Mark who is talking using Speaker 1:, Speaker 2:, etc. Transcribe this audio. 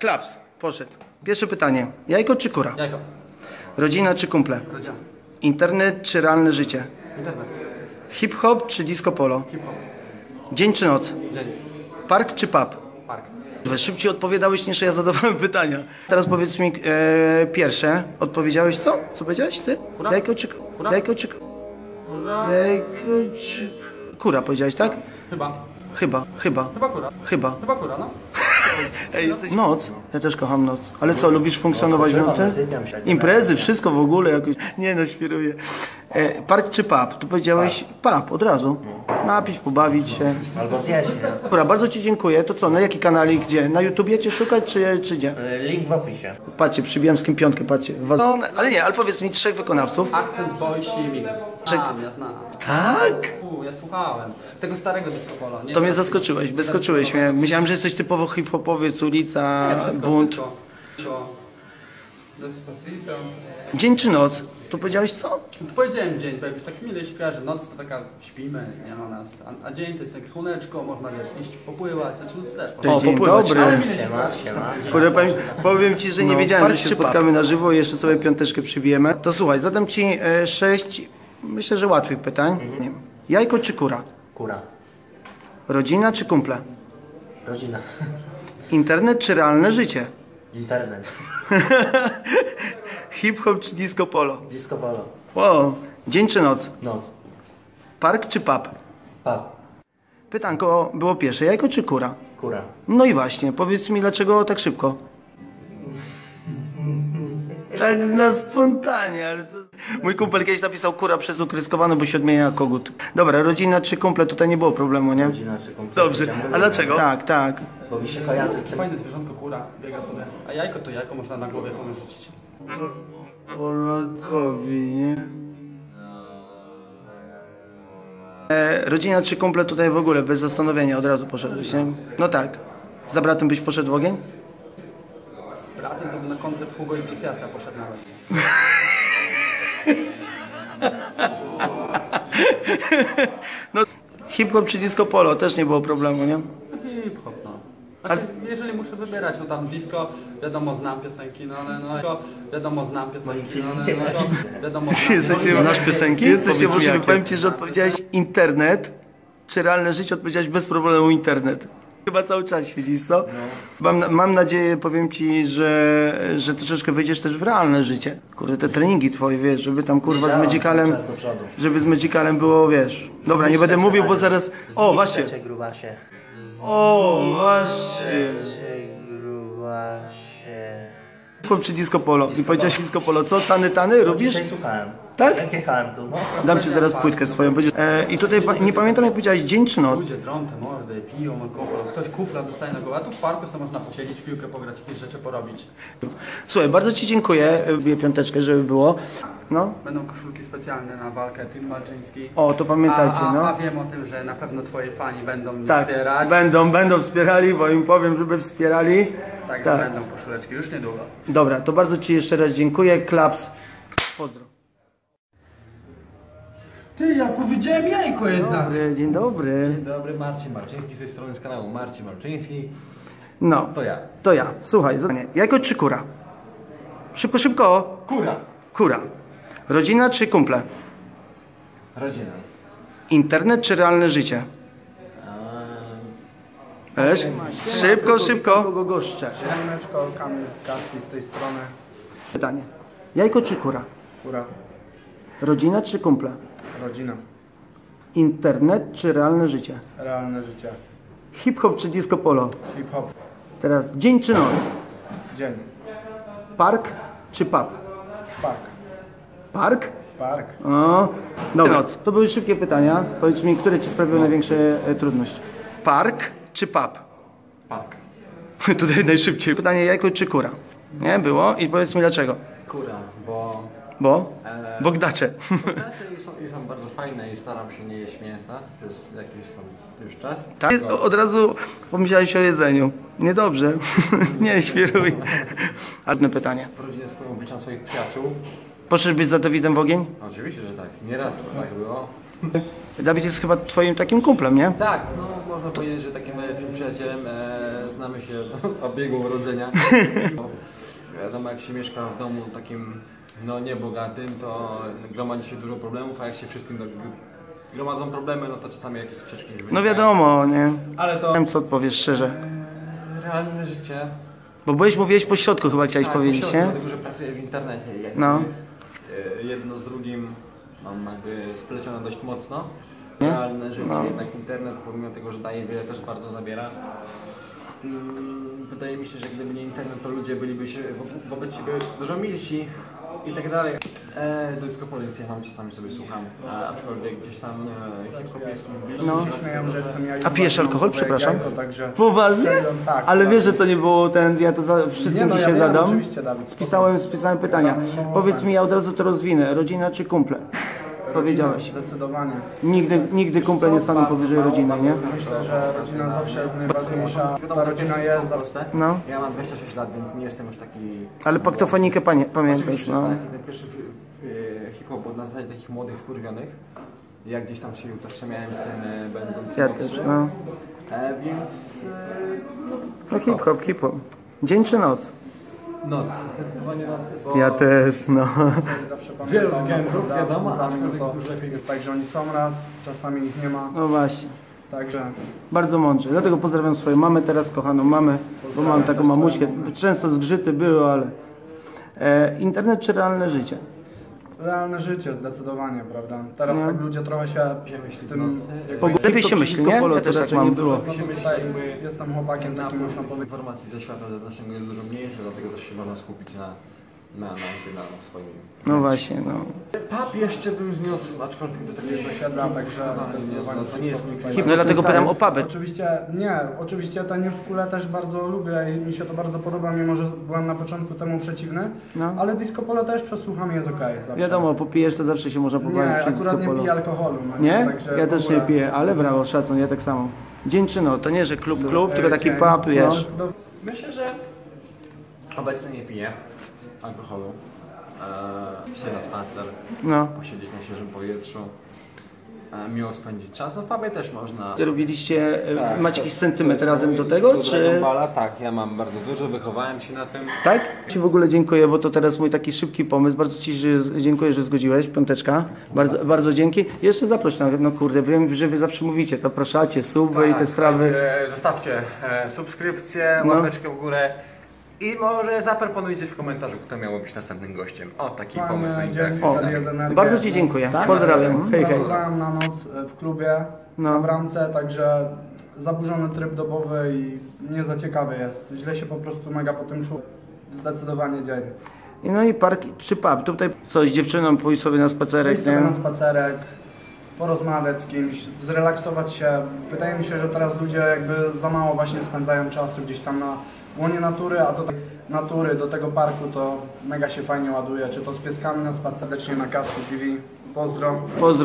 Speaker 1: Klaps, poszedł. Pierwsze pytanie. Jajko czy kura?
Speaker 2: Jajko.
Speaker 1: Rodzina czy kumple?
Speaker 2: Rodzina.
Speaker 1: Internet czy realne życie?
Speaker 2: Internet.
Speaker 1: Hip-hop czy disco polo?
Speaker 2: Hip-hop.
Speaker 1: Dzień czy noc?
Speaker 2: Dzień.
Speaker 1: Park czy pub?
Speaker 2: Park.
Speaker 1: Szybciej odpowiadałeś niż ja zadawałem pytania. Teraz powiedz mi e, pierwsze. Odpowiedziałeś co? Co powiedziałeś ty?
Speaker 2: Kura.
Speaker 1: Jajko czy...
Speaker 2: Kura.
Speaker 1: Jajko czy... Jajko czy... Kura powiedziałeś, tak?
Speaker 2: Chyba.
Speaker 1: Chyba, chyba,
Speaker 2: Chyba kura.
Speaker 1: chyba.
Speaker 2: Chyba kura, no.
Speaker 1: Ej, jesteś... Noc? Ja też kocham noc. Ale co, lubisz funkcjonować w nocy?
Speaker 3: Wysypiam się.
Speaker 1: Imprezy, wszystko w ogóle jakoś. Nie no, świruję. E, park czy pub? Tu powiedziałeś pub, od razu. Napić, pobawić się.
Speaker 3: Albo zjeść, nie?
Speaker 1: Dobra, bardzo Ci dziękuję. To co, na jaki kanalik, gdzie? Na YouTubie Cię szukać, czy, czy gdzie?
Speaker 3: Y, Link w opisie.
Speaker 1: Patrzcie, przybijam z kim piątkę, patrzcie. Was... No, ale nie, ale powiedz mi trzech wykonawców.
Speaker 2: Akcent boysi i miny. Znam, ja znam.
Speaker 1: Tak?
Speaker 2: U, ja słuchałem. Tego starego disco polo. Nie
Speaker 1: To mnie zaskoczyłeś, zaskoczyłeś mnie. Myślałem, że jesteś typowo hip-hopowiec, ulica,
Speaker 2: Nie, wszystko,
Speaker 1: bunt.
Speaker 2: Wszystko. Wszystko. Despacito.
Speaker 1: Dzień czy noc? Tu powiedziałeś co?
Speaker 2: Tu Powiedziałem dzień, bo jakoś tak mile się kojarzy. Noc to taka śpimy, nie ma nas. A, a dzień to jest jak chłoneczko, można wiesz, iść popływać, znaczy noc też.
Speaker 1: O, Dzień
Speaker 2: popływać.
Speaker 1: dobry.
Speaker 2: Ale mile się kojarzy.
Speaker 1: powiem, powiem Ci, że nie
Speaker 2: No,
Speaker 1: wiedziałem, że się
Speaker 2: czy
Speaker 1: spotkamy na żywo i jeszcze sobie piąteczkę przybijemy. To słuchaj, zadam Ci e, sześć, myślę, że łatwych pytań. Wiem. Jajko czy kura?
Speaker 3: Kura.
Speaker 1: Rodzina czy kumple?
Speaker 3: Rodzina.
Speaker 1: Internet czy realne życie?
Speaker 3: Internet.
Speaker 1: Hip-hop czy disco polo?
Speaker 3: Disco polo.
Speaker 1: Wow. Dzień czy noc?
Speaker 3: Noc.
Speaker 1: Park czy pub?
Speaker 3: Pub.
Speaker 1: Pytanko było pierwsze, jajko czy kura?
Speaker 3: Kura.
Speaker 1: No i właśnie, powiedz mi dlaczego tak szybko? Tak na spontanie, ale to... Mój kumpel kiedyś napisał kura przez ukryskowane, bo się odmienia kogut. Dobra, rodzina czy kumple, tutaj nie było problemu, nie?
Speaker 3: Rodzina czy komputer.
Speaker 1: Dobrze, a dlaczego? Tak, tak.
Speaker 3: Bo mi się kojarzy z tym.
Speaker 2: fajne zwierzątko, kura, biega sobie. A jajko to jajko można na głowie komuś rzucić.
Speaker 1: Polakowi, nie? E, rodzina czy kumple tutaj w ogóle, bez zastanowienia, od razu poszedłeś, nie? No tak. Za bratem byś poszedł w ogień?
Speaker 2: Bratem to by na koncert Hugo Iglesiasa poszedł nawet.
Speaker 1: No, hip-hop czy disco polo, też nie było problemu, nie?
Speaker 2: Hip-hop, no. Znaczy, jeżeli muszę wybierać, no tam disco, wiadomo, znam piosenki, no ale no, disco, wiadomo, znam piosenki, no ale no, to, wiadomo, znam
Speaker 1: Jesteście,
Speaker 2: no,
Speaker 1: znasz piosenki? Jesteście
Speaker 2: jakie.
Speaker 1: powiem Ci, że odpowiedziałeś internet, czy realne życie, odpowiedziałeś bez problemu internet. Chyba cały czas siedzisz, co? Mam, mam nadzieję, powiem Ci, że, że troszeczkę wyjdziesz też w realne życie. Kurde, te treningi Twoje, wiesz, żeby tam kurwa z Magicalem, żeby z Magicalem było, wiesz. Dobra, nie będę mówił, bo zaraz... O, właśnie. O, właśnie.
Speaker 3: Grubasie.
Speaker 1: Czy disco polo? I powiedziałeś disco polo, co? Tany, tany, robisz?
Speaker 3: Dzisiaj słuchałem.
Speaker 1: Tak?
Speaker 3: Jak jechałem tu, no.
Speaker 1: Dam Ci zaraz płytkę swoją. Będziesz- E, I tutaj pa- nie pamiętam, jak powiedziałeś dzień czy noc.
Speaker 2: Ludzie drą te mordy, piją alkohol, ktoś kufla dostaje na głowę, a tu w parku sobie można posiedzieć, w piłkę pograć, jakieś rzeczy porobić.
Speaker 1: Słuchaj, bardzo Ci dziękuję. Biję piąteczkę, żeby było. No.
Speaker 2: Będą koszulki specjalne na walkę Tim Malczyński.
Speaker 1: O, to pamiętajcie,
Speaker 2: a, a,
Speaker 1: no.
Speaker 2: a wiem o tym, że na pewno twoi fani będą mnie
Speaker 1: Tak,
Speaker 2: wspierać.
Speaker 1: będą, będą wspierali, bo im powiem, żeby wspierali.
Speaker 2: Także
Speaker 1: Tak.
Speaker 2: będą koszuleczki już niedługo.
Speaker 1: Dobra, to bardzo Ci jeszcze raz dziękuję. Klaps. Pozdro.
Speaker 2: Ty, ja powiedziałem jajko jednak.
Speaker 1: Dobry, dzień dobry.
Speaker 4: Dzień dobry, Marcin Marczyński z tej strony z kanału Marcin Marczyński.
Speaker 1: No,
Speaker 4: To ja.
Speaker 1: to ja. Słuchaj, zadanie. Jajko czy kura? Szybko, szybko.
Speaker 4: Kura.
Speaker 1: Kura. Rodzina czy kumple?
Speaker 4: Rodzina.
Speaker 1: Internet czy realne życie? Wiesz? Szybko, szybko. Kogo goszczę?
Speaker 5: Siemaneczko, Kamil Kasti z tej strony.
Speaker 1: Pytanie. Jajko czy kura?
Speaker 5: Kura,
Speaker 1: Rodzina czy kumple?
Speaker 5: rodzina,
Speaker 1: Internet czy realne życie?
Speaker 5: realne życie,
Speaker 1: Hip-hop czy disco polo?
Speaker 5: hip-hop,
Speaker 1: Teraz dzień czy noc?
Speaker 5: dzień,
Speaker 1: Park czy pub?
Speaker 5: park,
Speaker 1: Park?
Speaker 5: park,
Speaker 1: O, dobra. Noc. To były szybkie pytania. Powiedz mi, które Ci sprawiły największe e, trudności? Park czy pub?
Speaker 4: Park.
Speaker 1: Tutaj najszybciej. Pytanie jajko czy kura? Nie, było. I powiedz mi dlaczego.
Speaker 4: Kura, bo
Speaker 1: Bo?
Speaker 4: Eee.
Speaker 1: Bogdacze.
Speaker 4: raczej są, i są bardzo fajne i staram się nie jeść mięsa przez jakiś tam już czas.
Speaker 1: Tak? O- Od razu pomyślałeś o jedzeniu. Niedobrze. Nie, świruj. Adne pytanie.
Speaker 4: W rodzinie swoją wliczam swoich przyjaciół.
Speaker 1: Poszedłbyś za Dawidem w ogień?
Speaker 4: Oczywiście, że tak. Nieraz tak było.
Speaker 1: Dawid jest chyba twoim takim kumplem, nie?
Speaker 4: Tak, no można powiedzieć, że takim najlepszym przyjacielem e, znamy się od jego urodzenia. Wiadomo, jak się mieszka w domu takim no niebogatym, to gromadzi się dużo problemów, a jak się wszystkim do, gromadzą problemy, no to czasami jakieś sprzeczki
Speaker 1: No
Speaker 4: wynikają.
Speaker 1: wiadomo, nie?
Speaker 4: Ale to
Speaker 1: Wiem co odpowiesz szczerze.
Speaker 4: e, realne życie.
Speaker 1: Bo byłeś, mówiłeś po środku chyba chciałeś
Speaker 4: Tak,
Speaker 1: powiedzieć,
Speaker 4: po środku,
Speaker 1: nie?
Speaker 4: Dlatego, że pracuję w internecie
Speaker 1: No.
Speaker 4: e, jedno z drugim mam jakby splecione dość mocno. Realne życie,
Speaker 1: No.
Speaker 4: jednak internet, pomimo tego, że daje wiele, też bardzo zabiera. Mm, Wydaje mi się, że gdyby nie internet, to ludzie byliby się wo- wobec siebie dużo milsi i tak dalej. E, Duńską policję mam czasami sobie słucham, e, aczkolwiek gdzieś tam e, hip-hop jest.
Speaker 1: No.
Speaker 5: się śmieją, że jestem jajko.
Speaker 1: A pijesz alkohol? Przepraszam.
Speaker 5: Jajko, także...
Speaker 1: Poważnie?
Speaker 5: Tak,
Speaker 1: Ale
Speaker 5: tak.
Speaker 1: wiesz, że to nie było ten, ja to za, wszystkim
Speaker 5: Nie, no, ja
Speaker 1: dzisiaj
Speaker 5: wiem,
Speaker 1: zadam.
Speaker 5: Dawid,
Speaker 1: Spisałem, spisałem pytania.
Speaker 5: No, no,
Speaker 1: Powiedz
Speaker 5: tak.
Speaker 1: mi, ja od razu to rozwinę. Rodzina czy kumple? Powiedziałeś.
Speaker 5: Zdecydowanie.
Speaker 1: Nigdy, nigdy kumple nie staną powyżej rodziny, nie?
Speaker 5: Myślę, że rodzina zawsze jest najważniejsza. Ta rodzina jest zawsze...
Speaker 1: No.
Speaker 4: Ja mam 26 lat, więc nie jestem już taki...
Speaker 1: Ale paktofonikę panie, pamiętasz, no.
Speaker 4: tak. Ten pierwszy e, hip-hop był na zasadzie takich młodych wkurwionych. Ja gdzieś tam się utożsamiałem z tym e, będąc
Speaker 1: Ja też, no.
Speaker 4: E, więc... E,
Speaker 1: No hip-hop, hip-hop. Dzień czy noc?
Speaker 4: Noc, zdecydowanie noc, bo...
Speaker 1: Ja też, no.
Speaker 4: Z wielu względów, wiadomo,
Speaker 5: to
Speaker 4: aczkolwiek dużo lepiej
Speaker 5: Jest tak, że oni są raz, czasami ich nie ma.
Speaker 1: No właśnie.
Speaker 5: Także
Speaker 1: Bardzo mądrze. Dlatego pozdrawiam swoją mamę teraz, kochaną mamę, bo mam taką mamuśkę. Często zgrzyty były, ale... E, internet czy realne życie?
Speaker 5: Realne życie zdecydowanie, prawda? Teraz
Speaker 1: No.
Speaker 5: tak ludzie trochę się tym...
Speaker 1: lepiej się myśli, nie? Ja też tak mam.
Speaker 5: No
Speaker 4: się myśli,
Speaker 5: tutaj jestem chłopakiem takim, można powiedzieć.
Speaker 4: informacji ze świata zewnętrznego jest dużo mniejszy, dlatego też się można skupić na, na, na, na swoim...
Speaker 1: No właśnie, no.
Speaker 4: Pap jeszcze bym zniósł, aczkolwiek do takiego
Speaker 5: Zasiedla, także
Speaker 4: nie,
Speaker 5: zdecydowanie
Speaker 4: no, to nie jest mój klimat.
Speaker 1: No dlatego pytam o pubę.
Speaker 5: Oczywiście nie, oczywiście te New School'e też bardzo lubię i mi się to bardzo podoba, mimo że byłem na początku temu przeciwny,
Speaker 1: No.
Speaker 5: ale disco polo też przesłucham i jest okej. zawsze.
Speaker 1: Wiadomo, popijesz to zawsze się można pobawić
Speaker 5: Nie,
Speaker 1: przy
Speaker 5: akurat nie
Speaker 1: disco
Speaker 5: piję
Speaker 1: polo.
Speaker 5: alkoholu. no
Speaker 1: Nie?
Speaker 5: Także
Speaker 1: Ja też
Speaker 5: ogóle-
Speaker 1: nie piję, ale brawo, szacun, ja tak samo. Dzień czy noc? To nie, że klub, klub, tylko taki pub, wiesz.
Speaker 5: No,
Speaker 4: Myślę, że obecnie nie piję alkoholu. Eee, Się na spacer,
Speaker 1: No.
Speaker 4: posiedzieć na świeżym powietrzu, eee, miło spędzić czas. No w pubie też można.
Speaker 1: Ty robiliście, e,
Speaker 4: Tak,
Speaker 1: macie
Speaker 4: to-
Speaker 1: jakiś
Speaker 4: to
Speaker 1: sentymetr
Speaker 4: jest
Speaker 1: razem
Speaker 4: mój
Speaker 1: do tego, czy...
Speaker 4: Dragon Balla, tak, ja mam bardzo dużo, wychowałem się na tym.
Speaker 1: Tak? Ci w ogóle dziękuję, bo to teraz mój taki szybki pomysł. Bardzo Ci że- dziękuję, że zgodziłeś. Piąteczka. Bardzo, bardzo dzięki. Jeszcze zaproś na, no kurde, wiem, że Wy zawsze mówicie, to proszacie, suby i te sprawy.
Speaker 4: słuchajcie, Zostawcie e, subskrypcję,
Speaker 1: No.
Speaker 4: łapeczkę w górę i może zaproponujcie w komentarzu, kto miałby być następnym gościem. O, taki
Speaker 5: Panie,
Speaker 4: pomysł na
Speaker 5: dzięki,
Speaker 4: interakcję.
Speaker 1: O,
Speaker 5: Kali jest energia.
Speaker 1: bardzo Ci dziękuję. Pozdrawiam. Hej, hej.
Speaker 5: Pracowałem na noc e, w klubie,
Speaker 1: No.
Speaker 5: na bramce, także zaburzony tryb dobowy i nie za ciekawy jest. Źle się po prostu mega po tym czuł. Zdecydowanie dzień.
Speaker 1: I No i park czy pub. Tutaj coś z dziewczyną pójść sobie na spacerek,
Speaker 5: Wyjść sobie
Speaker 1: nie?
Speaker 5: na spacerek, porozmawiać z kimś, zrelaksować się. Wydaje mi się, że teraz ludzie jakby za mało właśnie spędzają czasu gdzieś tam na łonie natury, a do natury, do tego parku to mega się fajnie ładuje. Czy to z pieskami na spacercznie na kasku TV. Pozdro.
Speaker 1: Pozdro.